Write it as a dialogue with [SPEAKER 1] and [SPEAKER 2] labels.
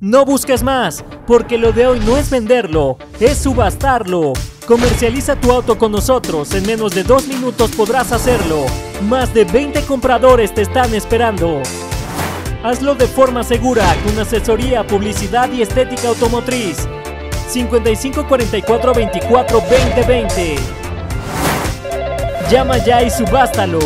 [SPEAKER 1] No busques más, porque lo de hoy no es venderlo, es subastarlo. Comercializa tu auto con nosotros, en menos de dos minutos podrás hacerlo. Más de 20 compradores te están esperando. Hazlo de forma segura con asesoría, publicidad y estética automotriz. 55 44 24 20 20. Llama ya y subástalo.